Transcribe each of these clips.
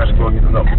jechać było nie do domu.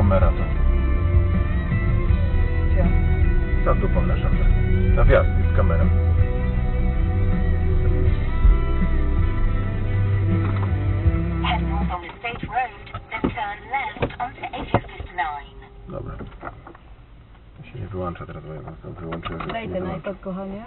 kamera to. Gdzie? Za dupą na szafę. Na wjazd jest kamera. Dobra. To się nie wyłącza teraz, bo ja mam wyłączę. Daj ten iPad, kochanie.